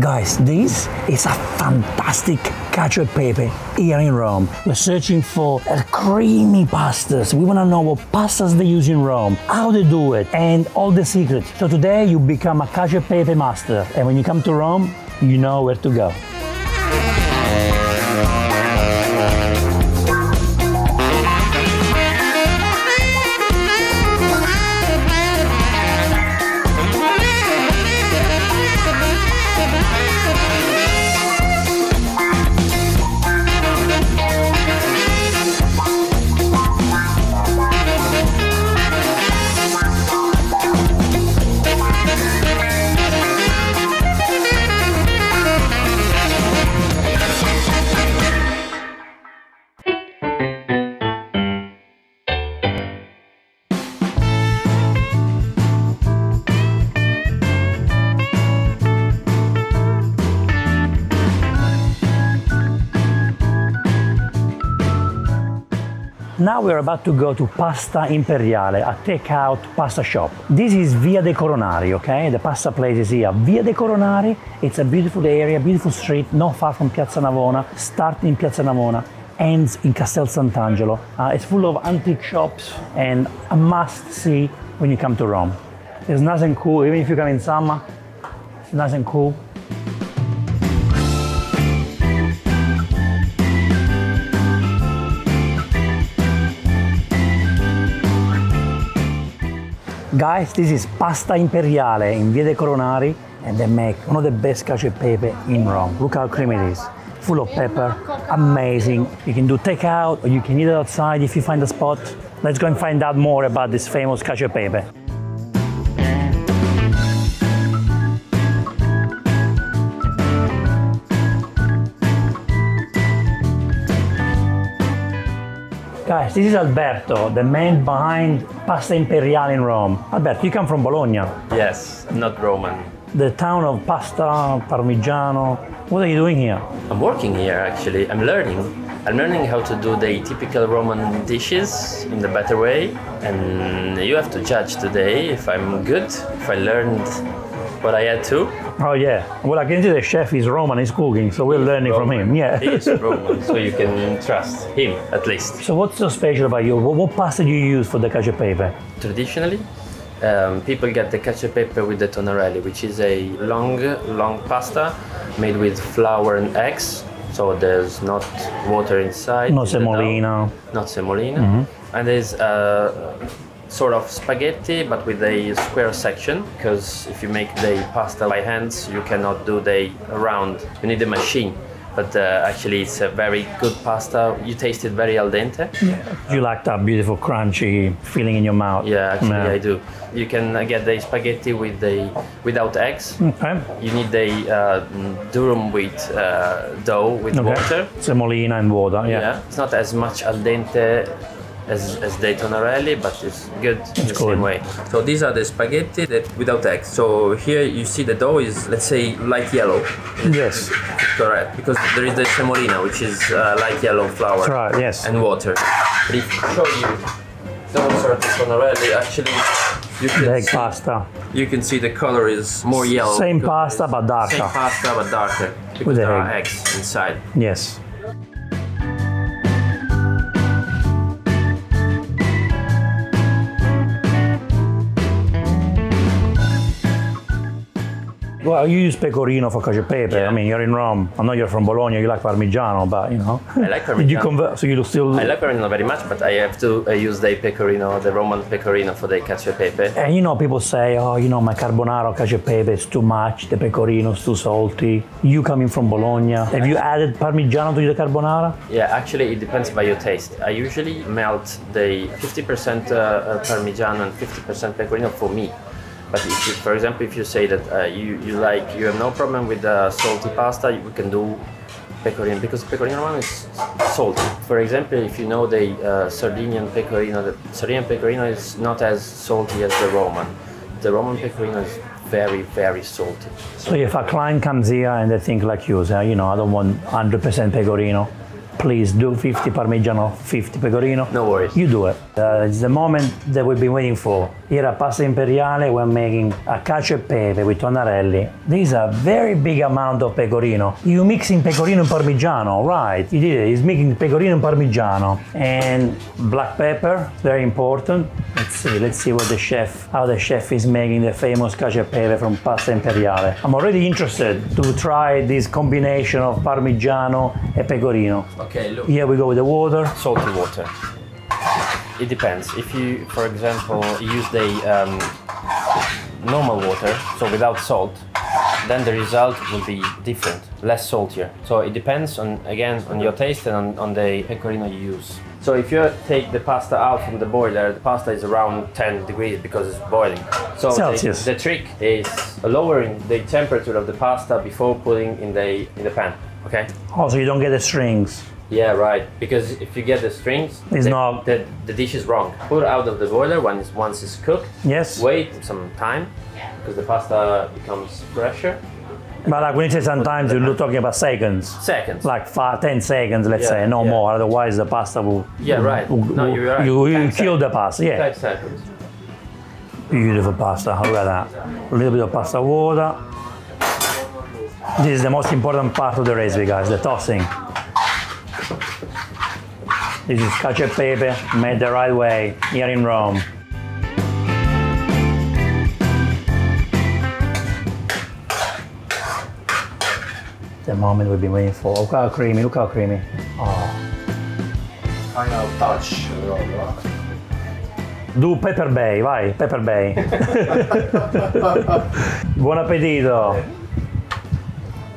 Guys, this is a fantastic cacio e pepe here in Rome. We're searching for creamy pastas. We want to know what pastas they use in Rome, how they do it, and all the secrets. So today you become a cacio e pepe master, and when you come to Rome, you know where to go. Now we're about to go to Pasta Imperiale, a takeout pasta shop. This is Via dei Coronari, okay? The pasta place is here. Via dei Coronari, it's a beautiful area, beautiful street, not far from Piazza Navona, start in Piazza Navona, ends in Castel Sant'Angelo. Uh, it's full of antique shops and a must see when you come to Rome. It's nice and cool, even if you come in summer, it's nice and cool. Guys, this is Pasta Imperiale in Via dei Coronari and they make one of the best cacio e pepe in Rome. Look how creamy it is. Full of pepper, amazing. You can do takeout or you can eat it outside if you find a spot. Let's go and find out more about this famous cacio e pepe. Guys, this is Alberto, the man behind Pasta Imperiale in Rome. Alberto, you come from Bologna, Yes, not Roman. the town of pasta, parmigiano. What are you doing here? I'm working here actually. I'm learning. I'm learning how to do the typical Roman dishes in the better way. And you have to judge today if I'm good, if I learned what I had to. Oh yeah. Well, I can see the chef is Roman, he's cooking, so we're learning from him. Yeah. He is Roman, so you can trust him at least. So what's so special about you? What, what pasta do you use for the cacio pepe? Traditionally, um, people get the cacio pepe with the tonnarelli, which is a long, long pasta made with flour and eggs. So there's not water inside. No in the dough. semolina. Not semolina. And there's a sort of spaghetti, but with a square section. Because if you make the pasta by hands, you cannot do the round. You need a machine. But uh, actually, it's a very good pasta. You taste it very al dente. You like that beautiful crunchy feeling in your mouth? Yeah, actually, Yeah. I do. You can get the spaghetti with the without eggs. Okay. You need the uh, durum wheat uh, dough with Okay. water. Semolina and water. Yeah. Yeah. it's not as much al dente as, as the tonnarelli, but it's good in the good. same way. So these are the spaghetti that without eggs. So here you see the dough is let's say light yellow. Yes. Correct, because there is the semolina, which is uh, light yellow flour That's right. Yes. and water. But if I show you those are the tonarelli, actually you can egg see, pasta. you can see the color is more yellow. Same pasta, but darker. Same pasta but darker because With the there are egg. eggs inside. Yes. Well, you use pecorino for cacio e pepe. I mean, you're in Rome. I know you're from Bologna. You like Parmigiano, but you know. I like Did you Parmigiano. convert? So you still. I like pecorino very much, but I have to uh, use the pecorino, the Roman pecorino for the cacio e pepe. And you know, people say, oh, you know, my carbonara cacio e pepe is too much. The pecorino is too salty. You coming from Bologna, have you added Parmigiano to the carbonara? Yeah, actually, it depends by your taste. I usually melt the 50% uh, uh, Parmigiano and 50% pecorino for me. But if you, for example, if you say that uh, you, you like, you have no problem with uh, salty pasta, you can do pecorino because pecorino romano is salty. For example, if you know the uh, Sardinian pecorino, the Sardinian pecorino is not as salty as the Roman. The Roman pecorino is very, very salty. So if a client comes here and they think like you, say, you know, I don't want 100% pecorino, please do 50 Parmigiano, 50 Pecorino. No worries. You do it. Uh, it's the moment that we've been waiting for. Here at Pasta Imperiale, we're making a cacio e pepe with tonnarelli. This is a very big amount of pecorino. You mixing pecorino and parmigiano, right? You did it. He's making pecorino and parmigiano. And black pepper, very important. Let's see, let's see what the chef, how the chef is making the famous cacio e pepe from Pasta Imperiale. I'm already interested to try this combination of parmigiano and pecorino. Okay, look. Here we go with the water. Salty water. It depends. If you, for example, use the um, normal water, so without salt, then the result will be different, less saltier. So it depends on again on your taste and on, on the pecorino you use. So if you take the pasta out from the boiler, the pasta is around 10 degrees because it's boiling. So the- Celsius. The, trick is lowering the temperature of the pasta before putting in the in the pan. Okay. Also, you don't get the strings. Yeah, right. Because if you get the strings, It's the, not- the, the dish is wrong. Put out of the boiler when it's, once it's cooked. Yes. Wait some time because the pasta becomes fresher. But like when you say sometimes, you're talking about seconds. Seconds. Like five, 10 seconds, let's Yeah, say, no yeah. more. Otherwise, the pasta will. Yeah, right. will- No, you're right. You, you 10 kill the pasta. Yeah. Five seconds. Beautiful pasta. Look at that. A little bit of pasta water. This is the most important part of the recipe, guys. The tossing. This is cacio e pepe made the right way here in Rome. The moment we've been waiting for. Oh, look how creamy, look how creamy. Oh. Final touch. Do Pepper Bay, vai, Pepper Bay. Buon appetito.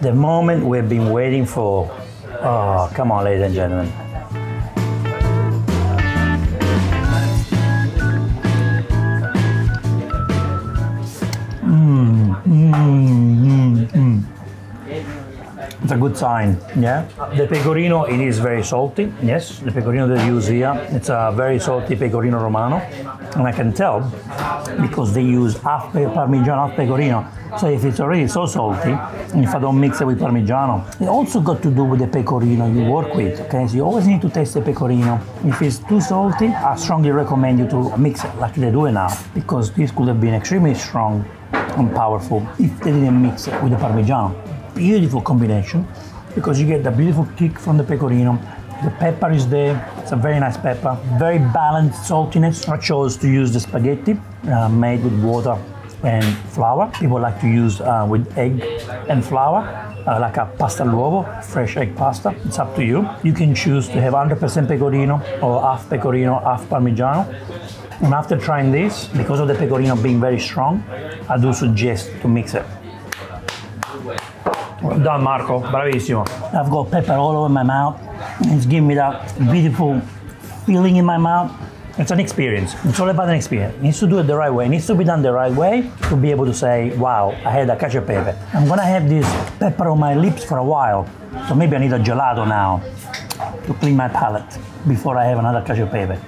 The moment we've been waiting for. Oh, come on, ladies and gentlemen. Good sign, yeah. The pecorino, it is very salty. Yes, the pecorino they use here, it's a very salty pecorino romano, and I can tell because they use half parmigiano, half pecorino. So if it's already so salty, if I don't mix it with parmigiano, it also got to do with the pecorino you work with. Okay, so you always need to taste the pecorino. If it's too salty, I strongly recommend you to mix it like they do now, because this could have been extremely strong and powerful if they didn't mix it with the parmigiano beautiful combination because you get the beautiful kick from the pecorino. The pepper is there. It's a very nice pepper. Very balanced saltiness. I chose to use the spaghetti uh, made with water and flour. People like to use uh, with egg and flour, uh, like a pasta all'uovo, fresh egg pasta. It's up to you. You can choose to have 100% pecorino or half pecorino, half parmigiano. And after trying this, because of the pecorino being very strong, I do suggest to mix it. Well done, Marco. Bravissimo. I've got pepper all over my mouth. It's giving me that beautiful feeling in my mouth. It's an experience. It's all about an experience. It needs to do it the right way. It needs to be done the right way to be able to say, wow, I had a cacio pepe. I'm gonna have this pepper on my lips for a while. So maybe I need a gelato now to clean my palate before I have another cacio pepe.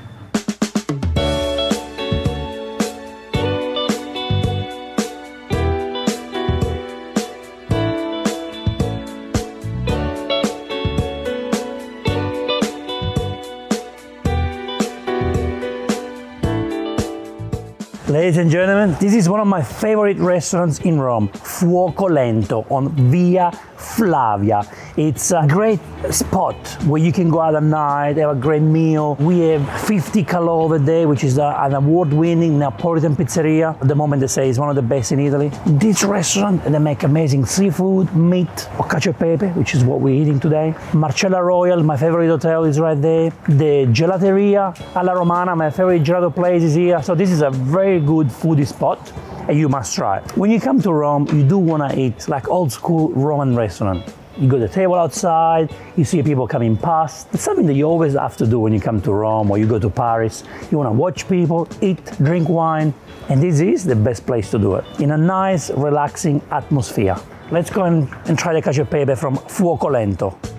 Ladies and gentlemen, this is one of my favorite restaurants in Rome, Fuoco Lento on Via Flavia. It's a great spot where you can go out at night, have a great meal. We have 50 Kalò over there, which is a- an award-winning Neapolitan pizzeria. At the moment, they say it's one of the best in Italy. This restaurant, they make amazing seafood, meat, cacio e pepe, which is what we're eating today. Marcella Royal, my favorite hotel, is right there. The Gelateria alla Romana, my favorite gelato place is here. So this is a very good foodie spot and you must try. It. When you come to Rome, you do want to eat like old school Roman restaurant. You go to the table outside, you see people coming past. It's something that you always have to do when you come to Rome or you go to Paris. You want to watch people, eat, drink wine, and this is the best place to do it in a nice, relaxing atmosphere. Let's go and, and try the cacio e pepe from Fuoco Lento.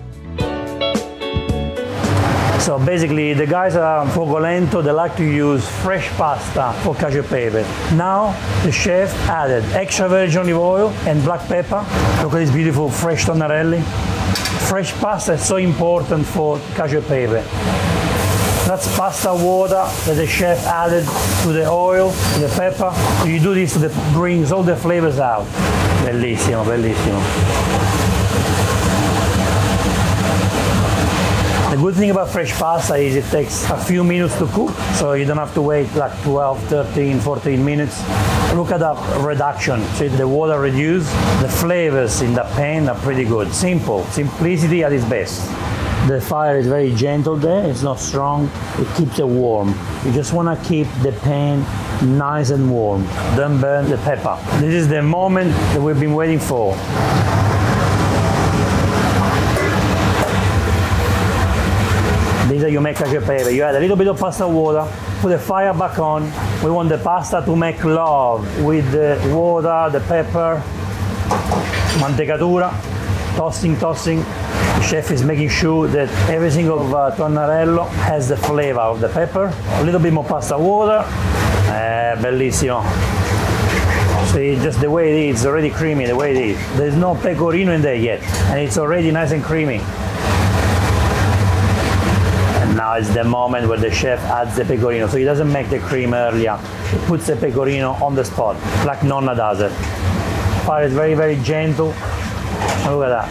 So basically, the guys at Fuoco Lento, they like to use fresh pasta for cacio e pepe. Now, the chef added extra virgin olive oil and black pepper. Look at this beautiful fresh tonnarelli. Fresh pasta is so important for cacio e pepe. That's pasta water that the chef added to the oil, to the pepper. You do this, it brings all the flavors out. Bellissimo, bellissimo. Good thing about fresh pasta is it takes a few minutes to cook, so you don't have to wait like 12, 13, 14 minutes. Look at the reduction. See the water reduced, the flavors in the pan are pretty good. Simple, simplicity at its best. The fire is very gentle there, it's not strong, it keeps it warm. You just want to keep the pan nice and warm. Don't burn the pepper. This is the moment that we've been waiting for. Are you make cacio e pepe. You add a little bit of pasta water, put the fire back on. We want the pasta to make love with the water, the pepper, mantecatura, tossing, tossing. The chef is making sure that every single uh, tonnarello has the flavor of the pepper. A little bit more pasta water. Eh, bellissimo. See, just the way it is, it's already creamy, the way it is. There's no pecorino in there yet, and it's already nice and creamy. Now is the moment where the chef adds the pecorino. So he doesn't make the cream earlier. He puts the pecorino on the spot, like Nonna does it. Fire is very, very gentle. Look at that.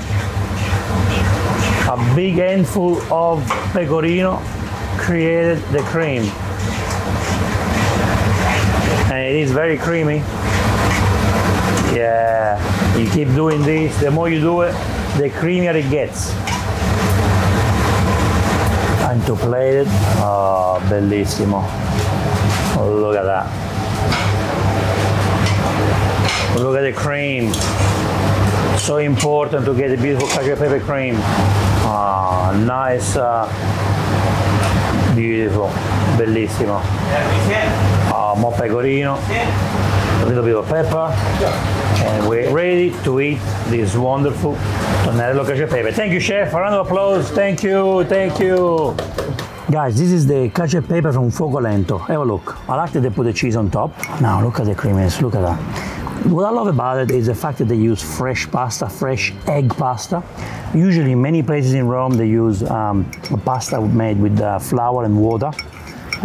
A big handful of pecorino created the cream. And it is very creamy. Yeah, you keep doing this, the more you do it, the creamier it gets and to plate it. Oh, bellissimo. Look at that. Look at the cream. So important to get a beautiful cacio pepe cream. Ah, nice, uh, beautiful, bellissimo. More pecorino, a little bit of pepper, and we're ready to eat this wonderful tonnarello cacio pepe. Thank you, chef. A round of applause. Thank you, thank you. Guys, this is the cacio pepe from Fuoco Lento. Have a look. I like that they put the cheese on top. Now look at the creaminess, look at that. What I love about it is the fact that they use fresh pasta, fresh egg pasta. Usually, many places in Rome, they use um, pasta made with uh, flour and water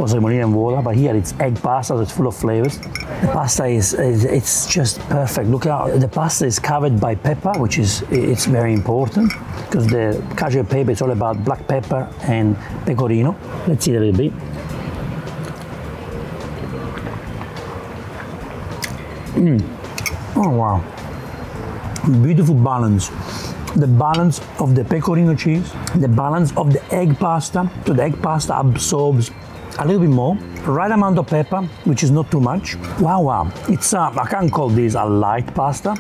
semolina and water, but here it's egg pasta, so it's full of flavors. The pasta is, it's just perfect. Look how the pasta is covered by pepper, which is it's very important because the cacio e pepe is all about black pepper and pecorino. Let's see a little bit. Mm. Oh wow, beautiful balance the balance of the pecorino cheese, the balance of the egg pasta. So the egg pasta absorbs a little bit more, right amount of pepper, which is not too much. Wow, wow. It's, uh, I can't call this a light pasta,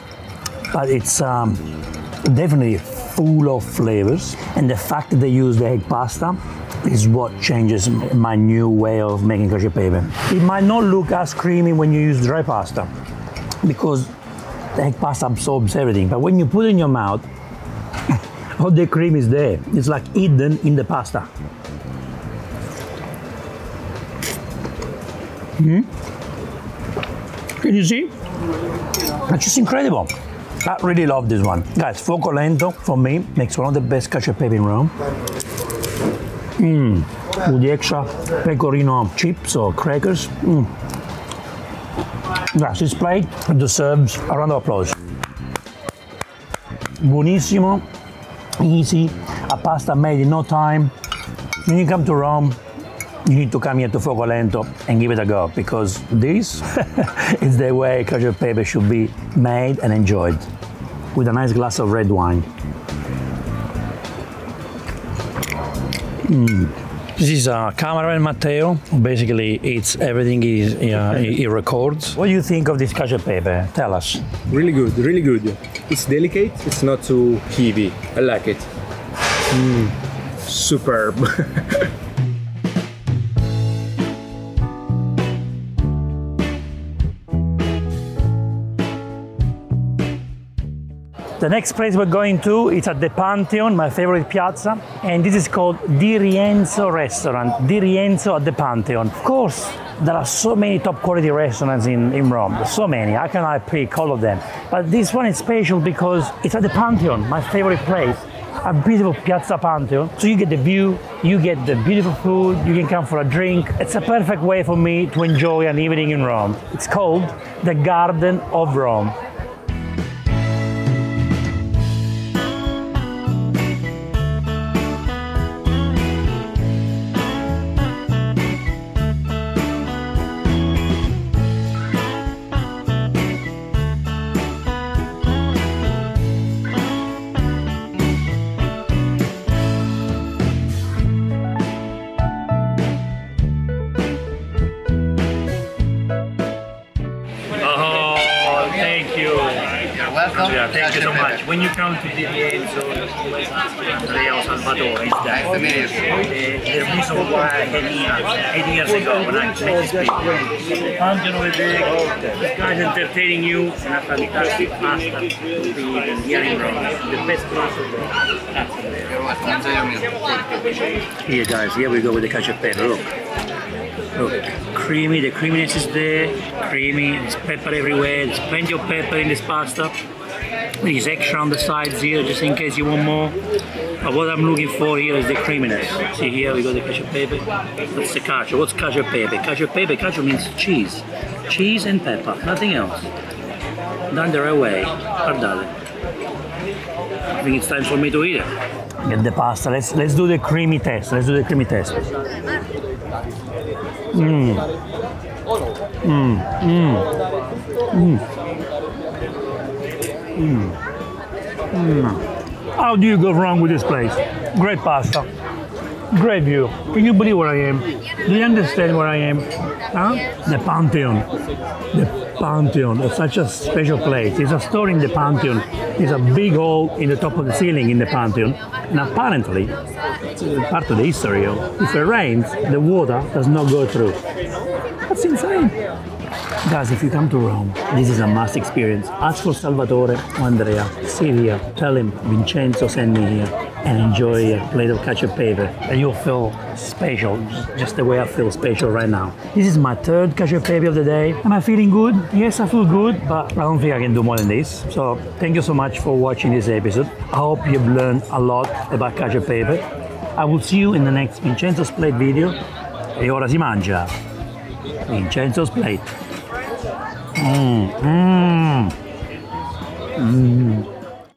but it's um, definitely full of flavors. And the fact that they use the egg pasta is what changes my new way of making cacio. It might not look as creamy when you use dry pasta because the egg pasta absorbs everything. But when you put it in your mouth, all the cream is there. It's like hidden in the pasta. Mm. Can you see? That's just incredible. I really love this one. Guys, Fuoco Lento, for me, makes one of the best cacio e pepe in Rome. Mmm, with the extra pecorino chips or crackers. Mm. Guys, this plate deserves a round of applause. Buonissimo, easy, a pasta made in no time. When you come to Rome, you need to come here to Fuoco Lento and give it a go because this is the way cacio e pepe should be made and enjoyed with a nice glass of red wine. Mm. This is uh, cameraman Matteo. Basically, it's everything is uh, he records. What do you think of this cacio e pepe? Tell us. Really good, really good. It's delicate. It's not too heavy. I like it. Mm. Superb. The next place we're going to is at the Pantheon, my favorite piazza, and this is called Di Rienzo Restaurant. Di Rienzo at the Pantheon. Of course, there are so many top quality restaurants in, in Rome, so many, how can I pick all of them? But this one is special because it's at the Pantheon, my favorite place. a beautiful Piazza Pantheon. So you get the view, you get the beautiful food, you can come for a drink. It's a perfect way for me to enjoy an evening in Rome. It's called the Garden of Rome. Welcome. Yeah, thank you so much. When you come to Di Rienzo, always ask Andrea or Salvatore. It's Nice to meet you. the, the reason why I came here eight years ago when I people. Pantheon over there, these guys entertaining you, and a fantastic pasta to be here in Rome. The best place of Rome. Absolutely. You're welcome. Enjoy your meal. Here guys, here we go with the pepe, look. Look, creamy, the creaminess is there, creamy, there's pepper everywhere, there's plenty of pepper in this pasta. There's extra on the sides here, just in case you want more. But what I'm looking for here is the creaminess. See here, we got the cacio pepe. That's the cacio. What's cacio pepe? Cacio pepe, cacio means cheese. Cheese and pepper, nothing else. Done the right way. Guardate. I think it's time for me to eat it. Get the pasta. Let's let's do the creamy test. Let's do the creamy test. Mm. Mm. Mm. Mm. How do you go wrong with this place? Great pasta. Great view. Can you believe where I am? Do you understand where I am? Huh? The Pantheon. The Pantheon. It's such a special place. It's a store in the Pantheon. It's a big hole in the top of the ceiling in the Pantheon. And apparently, part of the history if it rains, the water does not go through. That's insane. Guys, if you come to Rome, this is a must experience. Ask for Salvatore or Andrea. Here, tell him Vincenzo sent me here and enjoy a plate of cacio pepe. And you'll feel special, just the way I feel special right now. This is my third cacio pepe of the day. Am I feeling good? Yes, I feel good, but I don't think I can do more than this. So thank you so much for watching this episode. I hope you've learned a lot about cacio pepe. I will see you in the next Vincenzo's Plate video. E ora si mangia. Vincenzo's Plate. Mmm. Mmm. Mmm.